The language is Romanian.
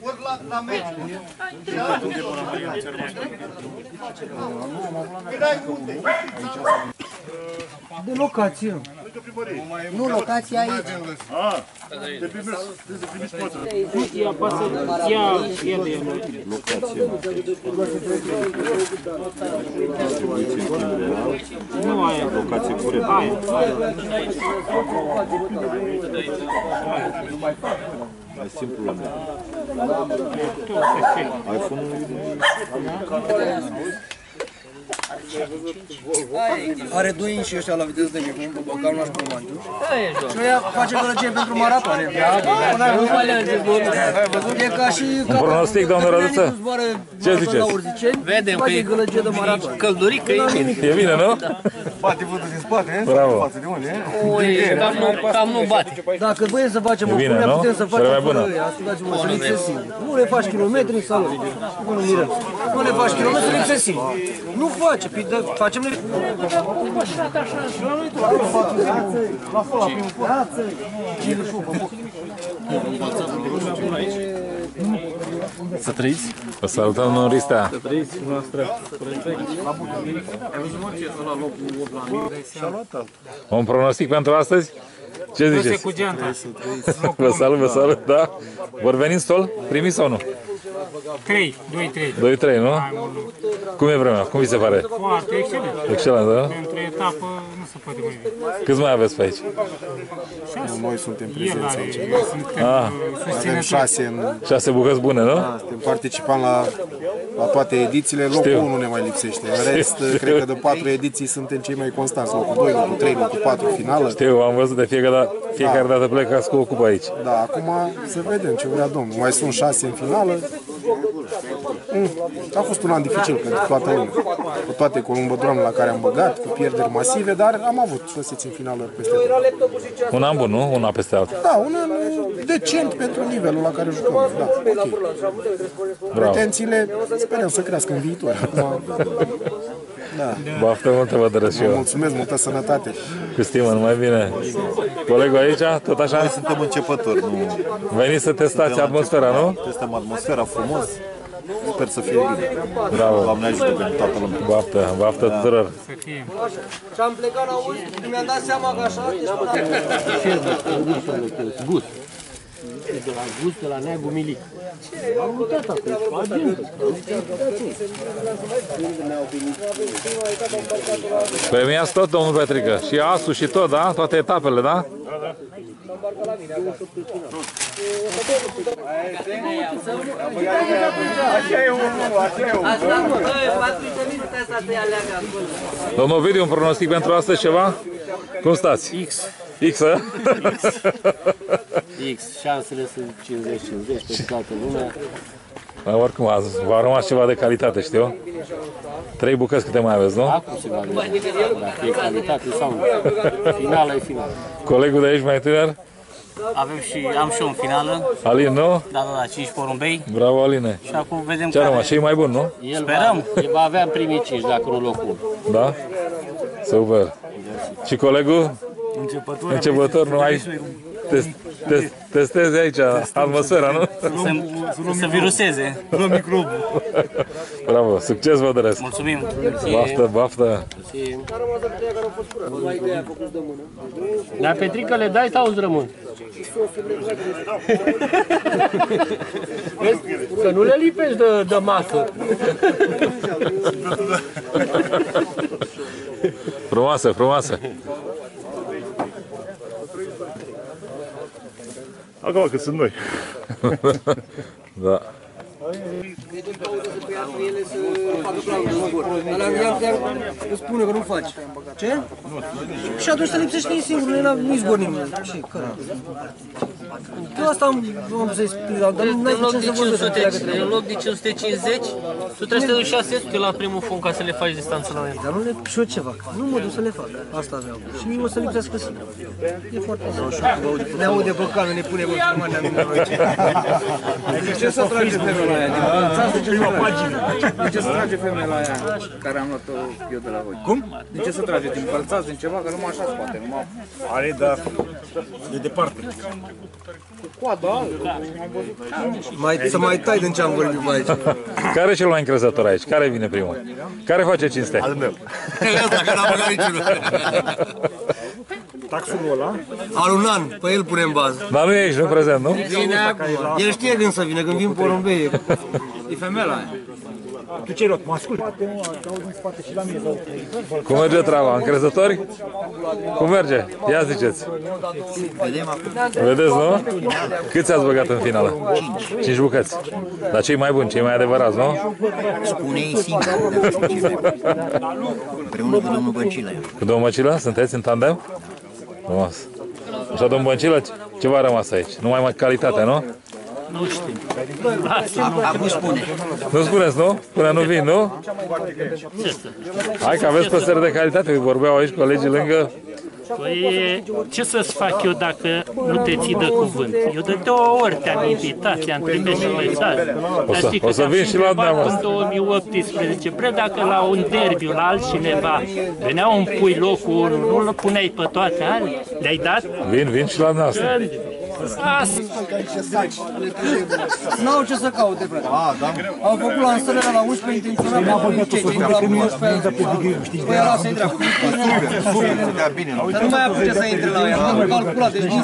ori la, la meci. Când ai unde? De locație. Nu, locația aici. Ah, te primiți, te primiți poță. Ia, pasă, ia, ia de el. Nu aia. Locație curentă. Aia, aia. Mai simplu la mine. iPhone-ul Are 2 inci ăștia la viteză de mic, un bocal naș pe mantiu. Și ăia face gălăgie pentru maratoane. Ai văzut? E ca și... Un pronostic, domnul Răduță? Ce ziceți? Vedem că e gălăgie de maraton. Căldurică e bine. E bine, nu? Bate vâtul din spate, eh? Bravo. Față de unde, eh? Ui, cam nu, cam nu bate. Dacă vrem să facem E o bine, punea, nu? putem să Cea facem mai bună. fără ăia. Ascultați-mă, să lipsesc singur. Nu le faci kilometri, salut. Nu ne mirăm. Nu le faci kilometri, lipsesc singur. Nu face, păi dă- facem le... Să trăiți. Vă salutăm, domnul Ristea. Un pronostic pentru astăzi? Ce ziceți? Cu geanta. Vă salut, vă salut, da? Vor veni în stol? Primiți sau nu? 3, 2, 3. 2-3, nu? Cum e vremea? Cum vi se pare? Foarte excelent. Excelent, da? Pentru etapă nu se poate mai bine. Câți mai aveți pe aici? Noi suntem El prezenți are, aici. suntem Ah. uh, Avem susținători. șase în... Șase bucăți bune, nu? da, Suntem participant la, la toate edițiile. Locul Știu. 1 ne mai lipsește. În rest, cred că de patru ediții suntem cei mai constanți. Locul 2, locul 3, locul 4, finală. Știu, am văzut de fiecare, dată, fiecare dată plecați cu o cupă aici. Da, acum să vedem ce vrea domnul. Mai sunt șase în finală. Mm, A fost un an dificil pentru toată lumea. Cu toate columbădroanele la care am băgat, cu pierderi masive, dar am avut șoseți în finală peste tot. Un an bun, nu? Una peste alta. Da, un an decent pentru nivelul la care jucăm. Da, ok. Bravo. Pretențiile sperăm să crească în viitor. Acum, da. Baftă multă vă doresc și eu. Mulțumesc, multă sănătate. Cu stimă, numai bine. Colegul aici, tot așa? Suntem începători, nu Veniți să testați atmosfera, nu? testăm atmosfera frumos. Sper să fie bine. Bravo. Doamne ajută pentru toată lumea. Baftă, baftă tuturor. Să fie. Și am plecat la auzi, mi-am dat seama că așa, deci până Gust. De la gust, de la neagul milic. Am uitat acolo, agent. Premiați tot, domnul Petrică. Și asul și tot, da? Toate etapele, da? Domnul Ovidiu, un pronostic pentru astăzi ceva? Cum stați? X. X, a? X, șansele sunt 50-50 pentru toată lumea. Dar oricum, azi v-a rămas ceva de calitate, știu? Trei bucăți câte mai aveți, nu? Acum se va vedea dacă e calitate sau nu. Finala e finală. Colegul de aici mai tânăr? Avem și, am și eu în finală, Alin, nu? da, da, da, 5 porumbei Bravo, Aline. și acum vedem Ce a care... rămas? Și mai bun, nu? El Sperăm. Va, el va avea în primii 5, dacă nu locul 1. Da? Super. Și colegul? Începător. Începător, nu ai... Test, test, testezi aici atmosfera, nu? Să, să viruseze. Bravo, succes vă doresc. Mulțumim. Baftă, baftă. Dar Petrică le dai, tauzi rămân. Vezi? Să nu le lipești de, de masă. Frumoasă, frumoasă. оказался ценой. Да. Acum că sunt noi. Da. Ăla i-am, i-am, îți spune că nu faci. Ce? Și atunci să lipsești ei singur, nu, nu-i zbor nimeni. Ce, care? Eu asta am, am să-i spun, dar În n-ai loc ce de să vorbești. 500, în loc de 550, tu trebuie să te duci 600 la primul fund ca să le faci distanță la el. Dar nu le, și eu ce fac? Nu mă duc să le fac. Asta vreau. Și o să lipsească singur. E foarte bine. Ne aude pe cană, ne pune pe filmarea mine aici. De ce să trageți pe mine aia? Prima pagină. De ce să trage femeia la aia care am luat-o eu de la voi? Cum? De ce să trage? Din pălțați, din ceva, că numai așa scoate, numai Are, dar de departe. coada altă. Am văzut. Mai, să mai tai din ce am vorbit pe aici. Care e cel mai încrezător aici? Care vine primul? Care face cinste? Al meu. Ăsta, că n-am băgat niciunul. Taxul ăla, Al un an, pe el punem bază. Dar nu e aici, nu prezent, nu? Vine acum. El știe când să vină, când vin porumbei. E femeia la aia. tu ce rog, mă ascult. Cum merge treaba? Încrezători? Cum merge? Ia ziceți. Vedeți, nu? Câți ați băgat în finală? Cinci bucăți. Dar cei mai buni, cei mai adevărați, nu? Spune-i singur, dacă știu ce Împreună cu domnul Băncilă. Cu domnul Măcilă? Sunteți în tandem? Frumos. Așa, domnul Băncilă, ce v-a rămas aici? Numai mai calitate, nu? Acum spune. Nu spuneți, nu? Până nu vin, nu? Hai că aveți păsări de calitate, vorbeau aici colegii lângă. Păi, ce să-ți fac eu dacă nu te ții de cuvânt? Eu de două ori te-am invitat, ți-am trimis și mesaj. O să- Dar știi că o să te-am vin și și la întrebat dumneavoastră. în 2018, bre, dacă la un derbiu, la altcineva, venea un pui locul unul, nu le puneai pe toate alea? Le-ai dat? Vin, vin și la noastră. Când? Asta. N-au ce să caute, frate. Au făcut lansările la 11 intenționat pentru licei, cei de la 11 Păi ăla să-i dracu. Să nu mai apuce să intre la ea, am calculat, deci din